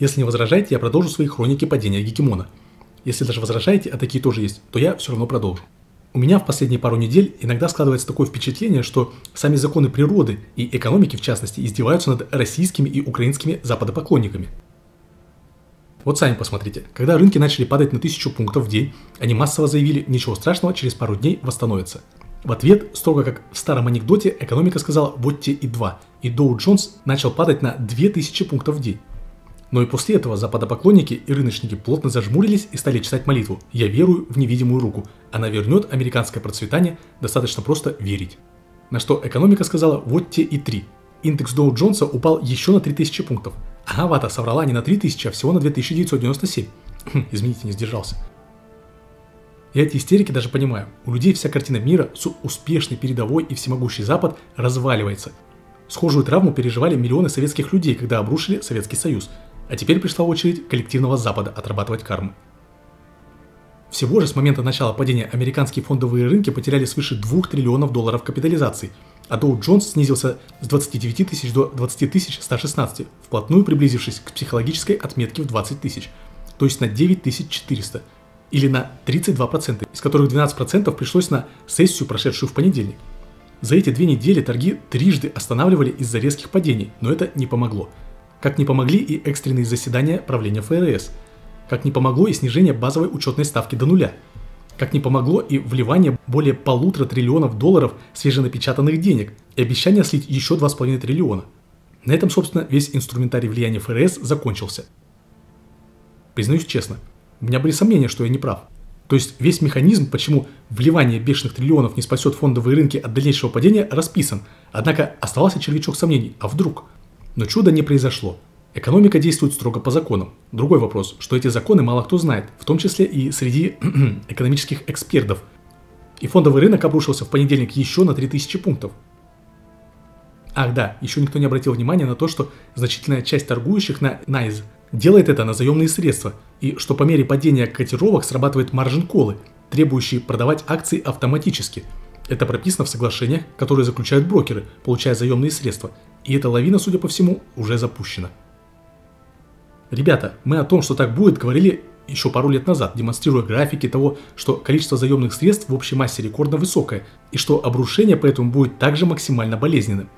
Если не возражаете, я продолжу свои хроники падения гегемона. Если даже возражаете, а такие тоже есть, то я все равно продолжу. У меня в последние пару недель иногда складывается такое впечатление, что сами законы природы и экономики, в частности, издеваются над российскими и украинскими западопоклонниками. Вот сами посмотрите, когда рынки начали падать на тысячу пунктов в день, они массово заявили, ничего страшного, через пару дней восстановится. В ответ, строго как в старом анекдоте, экономика сказала «вот те и два», и Доу Джонс начал падать на 2000 пунктов в день. Но и после этого западопоклонники и рыночники плотно зажмурились и стали читать молитву «Я верую в невидимую руку, она вернет американское процветание, достаточно просто верить». На что экономика сказала «вот те и три». Индекс Доу Джонса упал еще на 3000 пунктов, а Вата соврала не на 3000, а всего на 2997. Хм, извините, не сдержался. Я эти истерики даже понимаю. У людей вся картина мира с успешный, передовой и всемогущий Запад разваливается. Схожую травму переживали миллионы советских людей, когда обрушили Советский Союз. А теперь пришла очередь коллективного Запада отрабатывать карму. Всего же с момента начала падения американские фондовые рынки потеряли свыше 2 триллионов долларов капитализации, а Dow Jones снизился с 29 тысяч до 20 116, вплотную приблизившись к психологической отметке в 20 тысяч, то есть на 9 400 или на 32%, из которых 12% пришлось на сессию, прошедшую в понедельник. За эти две недели торги трижды останавливали из-за резких падений, но это не помогло. Как не помогли и экстренные заседания правления ФРС. Как не помогло и снижение базовой учетной ставки до нуля. Как не помогло и вливание более полутора триллионов долларов свеженапечатанных денег и обещание слить еще 2,5 триллиона. На этом, собственно, весь инструментарий влияния ФРС закончился. Признаюсь честно, у меня были сомнения, что я не прав. То есть весь механизм, почему вливание бешеных триллионов не спасет фондовые рынки от дальнейшего падения, расписан. Однако оставался червячок сомнений. А вдруг? Но чуда не произошло. Экономика действует строго по законам. Другой вопрос, что эти законы мало кто знает, в том числе и среди экономических экспертов. И фондовый рынок обрушился в понедельник еще на 3000 пунктов. Ах да, еще никто не обратил внимания на то, что значительная часть торгующих на NICE делает это на заемные средства, и что по мере падения котировок срабатывает маржин-колы, требующие продавать акции автоматически. Это прописано в соглашениях, которые заключают брокеры, получая заемные средства, и эта лавина, судя по всему, уже запущена. Ребята, мы о том, что так будет, говорили еще пару лет назад, демонстрируя графики того, что количество заемных средств в общей массе рекордно высокое, и что обрушение поэтому будет также максимально болезненным.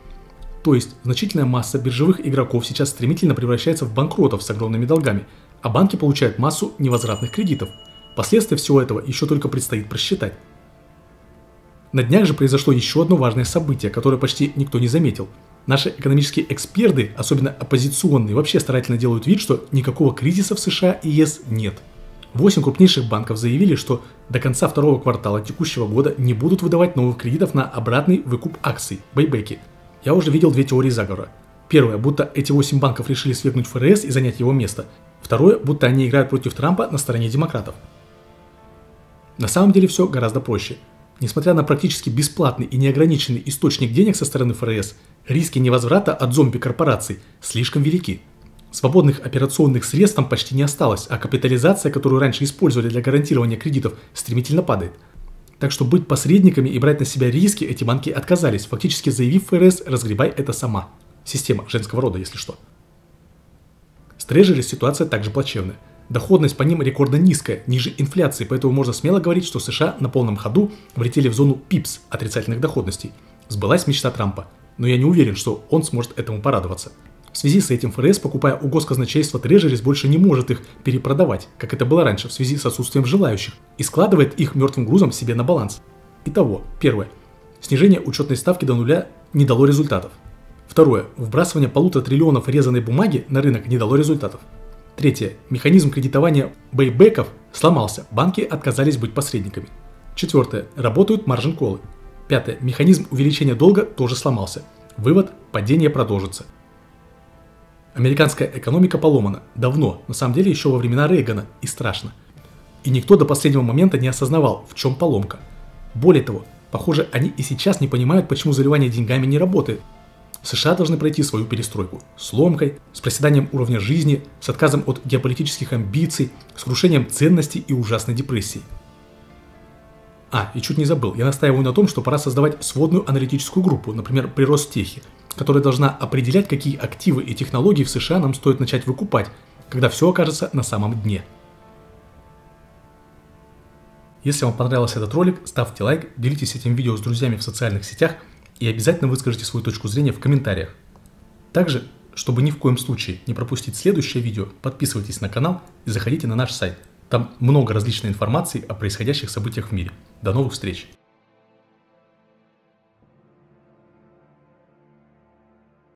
То есть значительная масса биржевых игроков сейчас стремительно превращается в банкротов с огромными долгами, а банки получают массу невозвратных кредитов. Последствия всего этого еще только предстоит просчитать. На днях же произошло еще одно важное событие, которое почти никто не заметил. Наши экономические эксперты, особенно оппозиционные, вообще старательно делают вид, что никакого кризиса в США и ЕС нет. Восемь крупнейших банков заявили, что до конца второго квартала текущего года не будут выдавать новых кредитов на обратный выкуп акций, бейбеки, я уже видел две теории заговора. Первое, будто эти 8 банков решили свергнуть ФРС и занять его место. Второе, будто они играют против Трампа на стороне демократов. На самом деле все гораздо проще. Несмотря на практически бесплатный и неограниченный источник денег со стороны ФРС, риски невозврата от зомби-корпораций слишком велики. Свободных операционных средств там почти не осталось, а капитализация, которую раньше использовали для гарантирования кредитов, стремительно падает – так что быть посредниками и брать на себя риски эти банки отказались, фактически заявив ФРС «разгребай это сама». Система женского рода, если что. С трежери ситуация также плачевная. Доходность по ним рекордно низкая, ниже инфляции, поэтому можно смело говорить, что США на полном ходу влетели в зону ПИПС отрицательных доходностей. Сбылась мечта Трампа, но я не уверен, что он сможет этому порадоваться. В связи с этим ФРС, покупая у госказначейства трежерис, больше не может их перепродавать, как это было раньше в связи с отсутствием желающих, и складывает их мертвым грузом себе на баланс. Итого, первое. Снижение учетной ставки до нуля не дало результатов. Второе. Вбрасывание полутора триллионов резаной бумаги на рынок не дало результатов. Третье. Механизм кредитования бейбеков сломался, банки отказались быть посредниками. Четвертое. Работают маржин-колы. Пятое. Механизм увеличения долга тоже сломался. Вывод – падение продолжится. Американская экономика поломана. Давно, на самом деле еще во времена Рейгана, и страшно. И никто до последнего момента не осознавал, в чем поломка. Более того, похоже, они и сейчас не понимают, почему заливание деньгами не работает. США должны пройти свою перестройку с ломкой, с проседанием уровня жизни, с отказом от геополитических амбиций, с крушением ценностей и ужасной депрессией. А, и чуть не забыл, я настаиваю на том, что пора создавать сводную аналитическую группу, например, при Ростехе, которая должна определять, какие активы и технологии в США нам стоит начать выкупать, когда все окажется на самом дне. Если вам понравился этот ролик, ставьте лайк, делитесь этим видео с друзьями в социальных сетях и обязательно выскажите свою точку зрения в комментариях. Также, чтобы ни в коем случае не пропустить следующее видео, подписывайтесь на канал и заходите на наш сайт. Там много различной информации о происходящих событиях в мире. До новых встреч!